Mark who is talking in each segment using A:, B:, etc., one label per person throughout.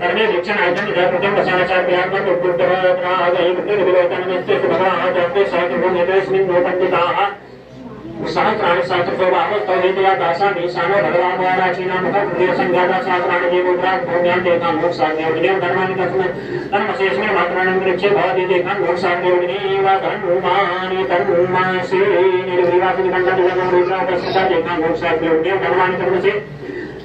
A: परमे शिक्षण आयतन जयपुरम वसाचार्यात्मक उद्युक्तरागैर्विलोकनमस्ते सुभगाः सहस्रभूमितेऽस्मिन् नोपण्डिताः सहस्राणि सहस्रशोभावस्तौहितया दासा ईशानो भगवानाचीनामुखप्रिय संज्ञाता सहस्राणि देवोद्रात् भूम्यां देखान् मोक्षाज्ञयोगिनीं धर्माणि तस्मै धर्मशेषमे मात्राणं वृक्षे भवति देखान् मोक्षाज्ञयोगिनी वा धर्माणि धर्मासि निर्विवासिनि कण्ठादिगमं रुद्रापस्यता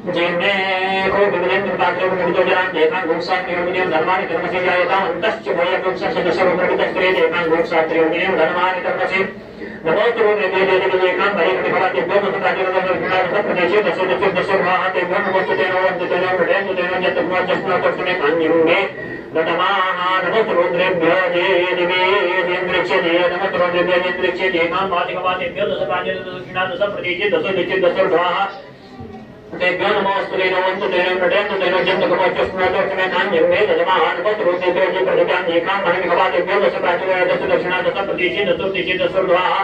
A: ते ज्ञान प्रजनन्ति सकास्तानि खण्डिता देखान् मोक्षाज्ञयोगिनी धर्माणि धर्मसे जिन्मे को विविधं कृताक्षर विविधो जनां देखान् मोक्षाज्ञयोगिनी धर्माणि धर्मसे जायताम् अन्तश्च भयवृक्षस्य दशरूपविदस्त्रे देखान् मोक्षाज्ञयोगिनी धर्माणि धर्मसे नमोस्तु निर्देशेकान् परिकृतिफलादिभ्यो प्रदेशे दश दश दशर्वाः तेभ्यो नमोस्तु तेन वन्तु तेन मृडेन्दु तेन यत्तस्माच्चस्मात्तस्मै कान्युङ्गे नतमाः नमस्तु रुद्रेभ्यो जे दिवे देन्द्रिक्षे जे नमस्तु रुद्रेभ्यो देन्द्रिक्षे जेनां वादिकवादिभ्यो दश राज्य दश दक्षिणा दश प्रदेशे दश दिशे दशर्वाः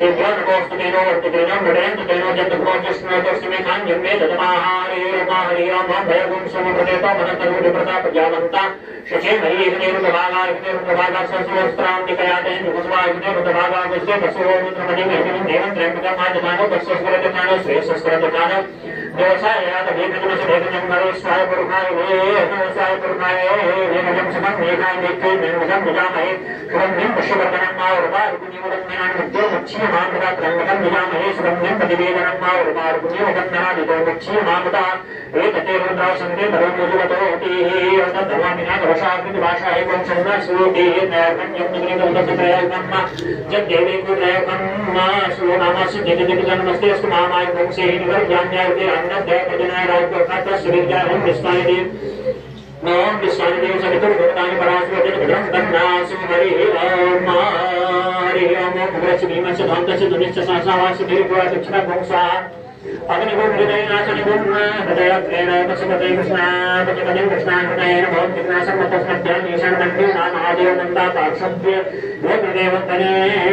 A: तेभ्यो नमोऽस्तु तेन वन्तु तेन मृडेन्दु तेन यत्तस्माच्चस्मात्तस्मै कान्युङ्गे नतमाः नमस्तु रुद्रेभ्यो जे प्रतिज्ञां जेकां परिकृतिफलादिभ्यो दश राज्य दश दक्षिणा दश प्रदेशे दश दिशे दशर्वाः तेभ्यो नमोऽस्तु तेनो वर्तु तेनो मृडेन्दु तेनो जन्तुकोजस्मृतस्मै कान्यम्मे ददमाः हरे रमा हरे राम भयगुं समप्रदेतो मनतनुविप्रता प्रजावन्ता शचे मुद्रमणि महिमं देवं त्रयम्बकं आजमानो पश्यस्वरजमानो श्रेयसस्वरजमानो व्यवसाय भेदजमस भेदजं नरे स्वाय पुरुषाय वे स्वाय पुरुषाय वेदजं समं वेदाय वेत्ते निर्मजं निजामहे सुगन्धिं पुष्यवर्धनं मा उर्वारुकुनिवदन्यनां विद्यो मुच्छि मामृता त्रयम्बकं निजामहे सुगन्धिं प्रतिवेदनं मा उर्वारुकुनिवदन्यना मुच्छि मामृता एतते रुद्राव सन्ते धर्मोजुवतोऽतिः अनन्तधर्मामिना कवशाकृति भाषा एवं सन्ना सूतिः नैर्गण्यं निगृहीतमुदसत्रयकम् जग्देवी कुत्रयकम् सुनामस्य जगजगजन्मस्ते अस्तु मामाय वंशे निवर्ध्यान्यायते अन्नद्वय ध्वन्तस्य दुनिश्च सहसावास्य दीर्घवा दक्षिणा भंसाः अग्निगुण हृदयनाशनिगुण हृदयग्रेण पशुपते कृष्णा पशुपते कृष्णा हृदयेन भवन्ति कृष्णासन्मतस्मभ्याम् ईशान मन्दिर नामादेव नन्दा पार्श्वभ्य योगदेवन्तने स्तूना वसितन जन्मे निगोपभ्यामावरं भवतेन मृतवंश प्रदेन गोत्रप्रदेन्दं प्रकटस्पर्शनेन मर्दत्परिण प्रमदा मर्दत्परिण साज्ञा प्रमदा भवस्य गन्धा गङ्गोत्रस्यान्दा पार्श्वभ्य महादेवस्य जाय विच्यमस्य गणेशो दशरूपते गौरी कमलोभ्य सालमभ्य सातुजे सातुजे सालुजा सालुजा सामजभ्य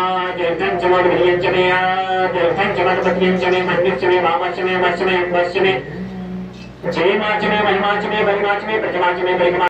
A: तीर्थं च च मे तीर्थं च मद्पत्यं च मे मन्दिरं च मे वामश्च मे वश्च मे अम्बश्च मे जयमाच मे महिमाच मे बलिमाच मे मे बलिमा